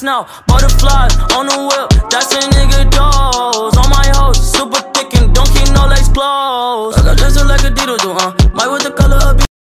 Now, butterflies on the whip, that's a nigga dose. On my hoes, super thick and don't keep no legs closed. I got dressed like a dido, do, uh. Might with the color of